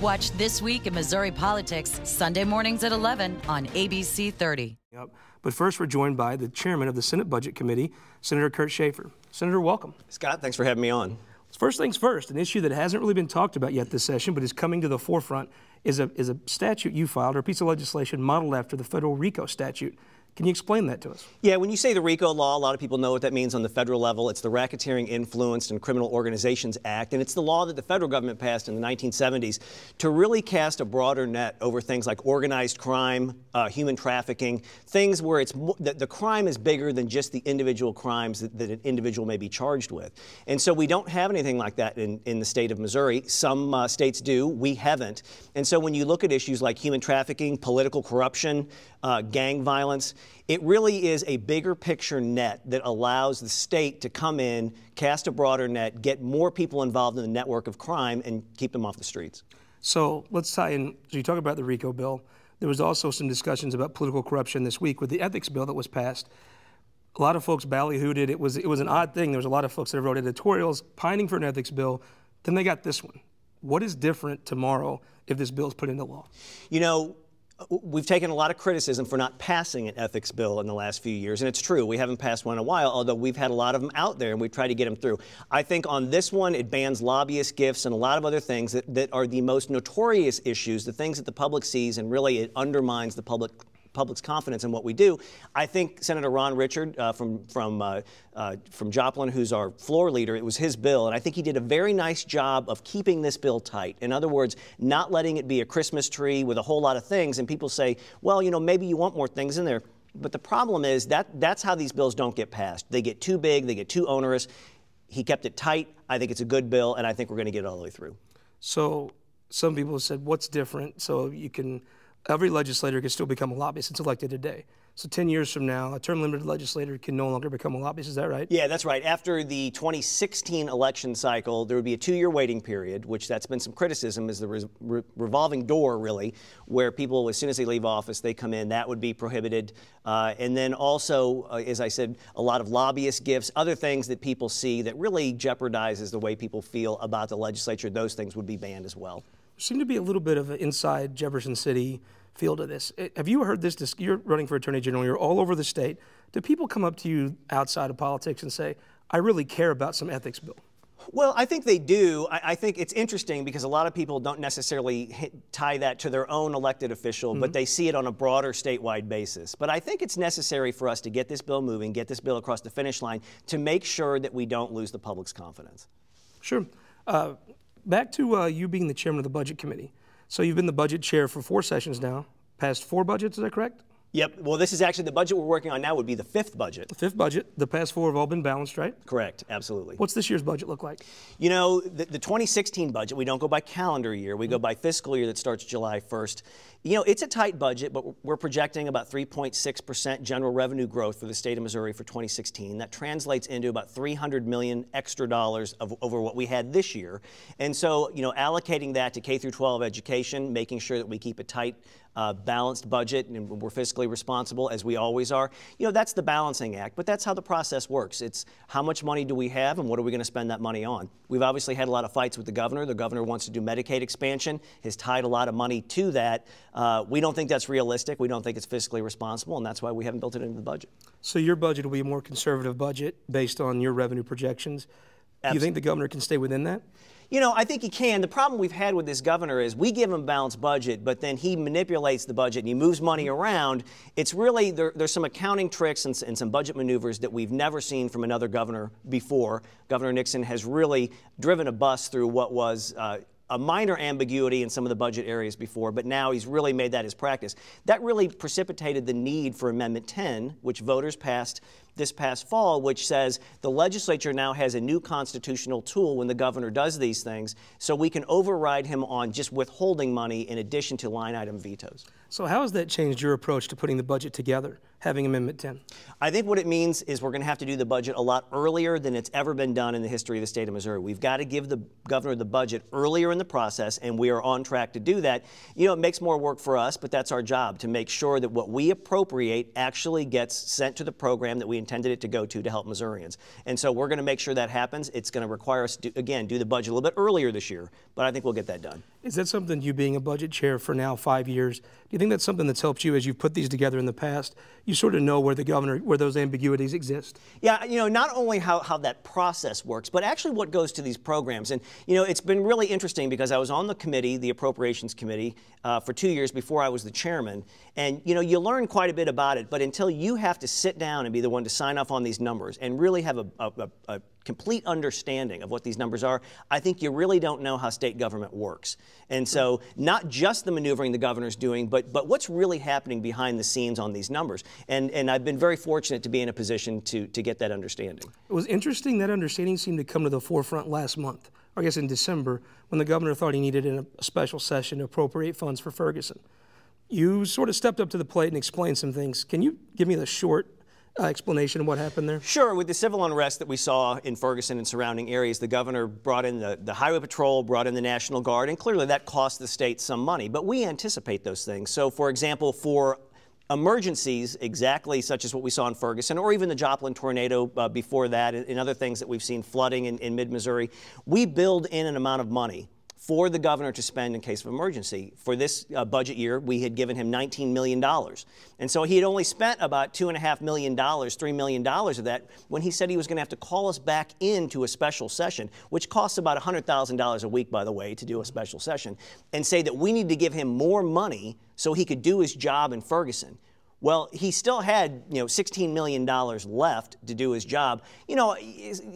Watch This Week in Missouri Politics, Sunday mornings at 11 on ABC 30. Yep. But first, we're joined by the chairman of the Senate Budget Committee, Senator Kurt Schaefer. Senator, welcome. Scott, thanks for having me on. First things first, an issue that hasn't really been talked about yet this session, but is coming to the forefront, is a, is a statute you filed, or a piece of legislation modeled after the federal RICO statute. Can you explain that to us? Yeah, when you say the RICO law, a lot of people know what that means on the federal level. It's the Racketeering Influenced and Criminal Organizations Act, and it's the law that the federal government passed in the 1970s to really cast a broader net over things like organized crime, uh, human trafficking, things where it's the, the, crime is bigger than just the individual crimes that, that, an individual may be charged with. And so we don't have anything like that in, in the state of Missouri. Some uh, states do, we haven't. And so when you look at issues like human trafficking, political corruption, uh, gang violence, it really is a bigger picture net that allows the state to come in, cast a broader net, get more people involved in the network of crime, and keep them off the streets. So let's tie in. So you talk about the RICO bill. There was also some discussions about political corruption this week with the ethics bill that was passed. A lot of folks ballyhooed it. It was it was an odd thing. There was a lot of folks that wrote editorials pining for an ethics bill. Then they got this one. What is different tomorrow if this bill is put into law? You know, we've taken a lot of criticism for not passing an ethics bill in the last few years, and it's true. We haven't passed one in a while, although we've had a lot of them out there, and we've tried to get them through. I think on this one, it bans lobbyist gifts and a lot of other things that, that are the most notorious issues, the things that the public sees, and really it undermines the public public's confidence in what we do. I think Senator Ron Richard uh, from from uh, uh, from Joplin, who's our floor leader, it was his bill, and I think he did a very nice job of keeping this bill tight. In other words, not letting it be a Christmas tree with a whole lot of things. And people say, well, you know, maybe you want more things in there. But the problem is that that's how these bills don't get passed. They get too big, they get too onerous. He kept it tight. I think it's a good bill, and I think we're going to get it all the way through. So some people said, what's different? So you can every legislator can still become a lobbyist. It's elected today. So 10 years from now, a term limited legislator can no longer become a lobbyist. Is that right? Yeah, that's right. After the 2016 election cycle, there would be a two year waiting period, which that's been some criticism, is the re re revolving door, really, where people, as soon as they leave office, they come in. That would be prohibited. Uh, and then also, uh, as I said, a lot of lobbyist gifts, other things that people see that really jeopardizes the way people feel about the legislature, those things would be banned as well seem to be a little bit of an inside Jefferson City feel to this. Eh, have you heard this? You're running for attorney general. You're all over the state. Do people come up to you outside of politics and say, "I really care about some ethics bill"? Well, I think they do. I, I, think it's interesting because a lot of people don't necessarily hit, tie that to their own elected official, mm-hmm. but they see it on a broader statewide basis. But I think it's necessary for us to get this bill moving, get this bill across the finish line to make sure that we don't lose the public's confidence. Sure. Uh, back to uh, you being the chairman of the budget committee. So you've been the budget chair for four sessions now, past four budgets, is that correct? Yep. Well, this is actually the budget we're working on now would be the fifth budget. The fifth budget. The past four have all been balanced, right? Correct. Absolutely. What's this year's budget look like? You know, the, the 2016 budget, we don't go by calendar year. We go by fiscal year that starts July 1st. You know, it's a tight budget, but we're projecting about 3.6% general revenue growth for the state of Missouri for 2016. That translates into about 300 million extra dollars of, over what we had this year. And so, you know, allocating that to K through 12 education, making sure that we keep a tight uh, balanced budget and we're fiscally responsible as we always are. You know, that's the balancing act, but that's how the process works. It's how much money do we have and what are we going to spend that money on? We've obviously had a lot of fights with the governor. The governor wants to do Medicaid expansion, has tied a lot of money to that. Uh, we don't think that's realistic. We don't think it's fiscally responsible, and that's why we haven't built it into the budget. So your budget will be a more conservative budget based on your revenue projections. Absolutely. Do you think the governor can stay within that? You know, I think he can. The problem we've had with this governor is we give him a balanced budget, but then he manipulates the budget and he moves money around. It's really, there, there's some accounting tricks and, and, some budget maneuvers that we've never seen from another governor before. Governor Nixon has really driven a bus through what was uh, a minor ambiguity in some of the budget areas before, but now he's really made that his practice. That really precipitated the need for Amendment 10, which voters passed this past fall, which says the legislature now has a new constitutional tool when the governor does these things, so we can override him on just withholding money in addition to line item vetoes. So, how has that changed your approach to putting the budget together, having Amendment 10? I think what it means is we're going to have to do the budget a lot earlier than it's ever been done in the history of the state of Missouri. We've got to give the governor the budget earlier in the process, and we are on track to do that. You know, it makes more work for us, but that's our job to make sure that what we appropriate actually gets sent to the program that we intended it to go to to help Missourians. And so we're going to make sure that happens. It's going to require us to, again, do the budget a little bit earlier this year, but I think we'll get that done. Is that something you being a budget chair for now five years? Do you think that's something that's helped you as you've put these together in the past? You sort of know where the governor, where those ambiguities exist. Yeah, you know, not only how, how that process works, but actually what goes to these programs. And, you know, it's been really interesting because I was on the committee, the Appropriations Committee, uh, for two years before I was the chairman. And, you know, you learn quite a bit about it, but until you have to sit down and be the one to sign off on these numbers and really have a, a, a complete understanding of what these numbers are, I think you really don't know how state government works. And so, not just the maneuvering the governor's doing, but, but what's really happening behind the scenes on these numbers. And, and I've been very fortunate to be in a position to, to get that understanding. It was interesting that understanding seemed to come to the forefront last month, or I guess in December, when the governor thought he needed a special session to appropriate funds for Ferguson. You sort of stepped up to the plate and explained some things. Can you give me the short uh, explanation of what happened there? Sure. With the civil unrest that we saw in Ferguson and surrounding areas, the governor brought in the, the Highway Patrol, brought in the National Guard, and clearly that cost the state some money. But we anticipate those things. So, for example, for emergencies exactly such as what we saw in Ferguson or even the Joplin tornado uh, before that and, and, other things that we've seen flooding in, in mid-Missouri, we build in an amount of money for the governor to spend in case of emergency. For this uh, budget year, we had given him $19 million. And so he had only spent about $2.5 million, $3 million of that when he said he was going to have to call us back into a special session, which costs about $100,000 a week, by the way, to do a special session, and say that we need to give him more money so he could do his job in Ferguson. Well, he still had, you know, $16 million left to do his job. You know,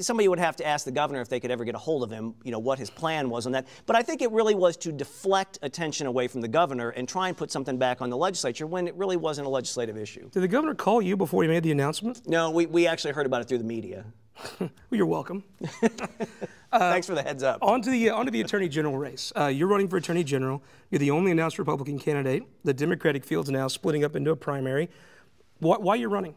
somebody would have to ask the governor if they could ever get a hold of him, you know, what his plan was on that. But I think it really was to deflect attention away from the governor and try and put something back on the legislature when it really wasn't a legislative issue. Did the governor call you before he made the announcement? No, we, we actually heard about it through the media. Well, you're welcome. Uh, Thanks for the heads up. On to the, uh, on to the Attorney General race. Uh, you're running for Attorney General. You're the only announced Republican candidate. The Democratic field's now splitting up into a primary. Why, why are you running?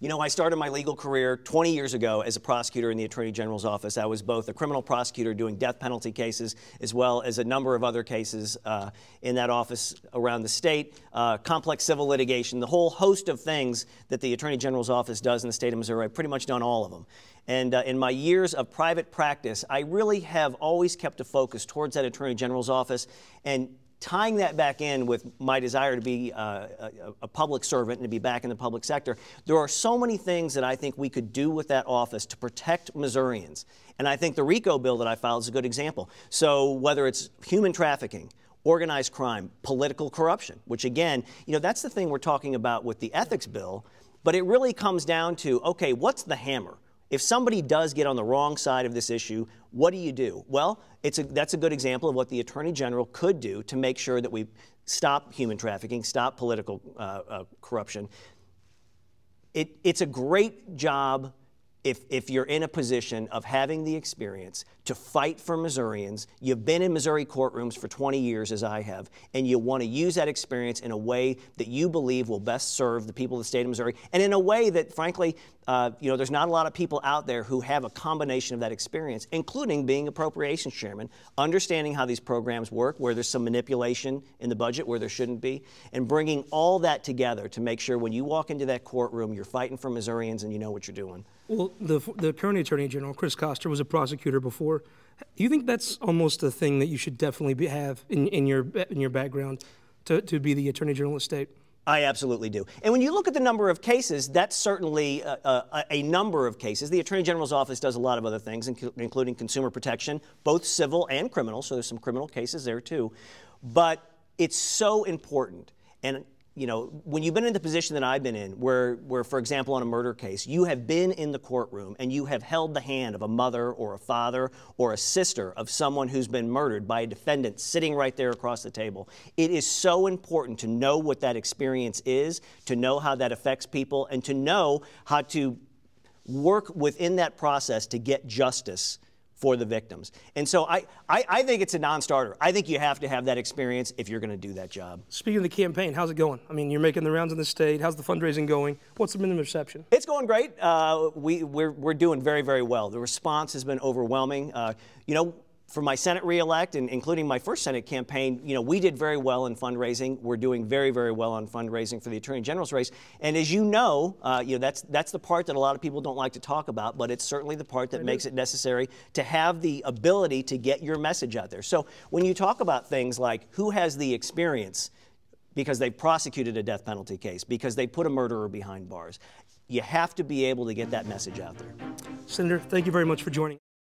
You know, I started my legal career 20 years ago as a prosecutor in the Attorney General's office. I was both a criminal prosecutor doing death penalty cases as well as a number of other cases uh, in that office around the state, uh, complex civil litigation, the whole host of things that the Attorney General's office does in the state of Missouri. I've pretty much done all of them. And uh, in my years of private practice, I really have always kept a focus towards that Attorney General's office and tying that back in with my desire to be uh, a, a, public servant and to be back in the public sector, there are so many things that I think we could do with that office to protect Missourians. And I think the RICO bill that I filed is a good example. So whether it's human trafficking, organized crime, political corruption, which again, you know, that's the thing we're talking about with the ethics bill, but it really comes down to, okay, what's the hammer? If somebody does get on the wrong side of this issue, what do you do? Well, it's a, that's a good example of what the Attorney General could do to make sure that we stop human trafficking, stop political uh, uh, corruption. It, it's a great job if, if you're in a position of having the experience to fight for Missourians, you've been in Missouri courtrooms for 20 years, as I have, and you want to use that experience in a way that you believe will best serve the people of the state of Missouri, and in a way that, frankly, uh, you know, there's not a lot of people out there who have a combination of that experience, including being appropriations chairman, understanding how these programs work, where there's some manipulation in the budget, where there shouldn't be, and bringing all that together to make sure when you walk into that courtroom, you're fighting for Missourians and you know what you're doing. Well, the, the current Attorney General, Chris Koster, was a prosecutor before. Do you think that's almost a thing that you should definitely be, have in, in, your, in your background to, to be the Attorney General of state? I absolutely do. And when you look at the number of cases, that's certainly a, a, a, number of cases. The Attorney General's office does a lot of other things, including consumer protection, both civil and criminal. So there's some criminal cases there too. But it's so important. And you know, when you've been in the position that I've been in, where, where, for example, on a murder case, you have been in the courtroom and you have held the hand of a mother or a father or a sister of someone who's been murdered by a defendant sitting right there across the table. It is so important to know what that experience is, to know how that affects people, and to know how to work within that process to get justice for the victims. And so I, I, I, think it's a non-starter. I think you have to have that experience if you're going to do that job. Speaking of the campaign, how's it going? I mean, you're making the rounds in the state. How's the fundraising going? What's the the reception? It's going great. Uh, we, we're, we're doing very, very well. The response has been overwhelming. Uh, you know, for my Senate reelect and including my first Senate campaign, you know, we did very well in fundraising. We're doing very, very well on fundraising for the Attorney General's race. And as you know, uh, you know that's that's the part that a lot of people don't like to talk about, but it's certainly the part that makes it necessary to have the ability to get your message out there. So when you talk about things like who has the experience because they've prosecuted a death penalty case, because they put a murderer behind bars, you have to be able to get that message out there. Senator, thank you very much for joining.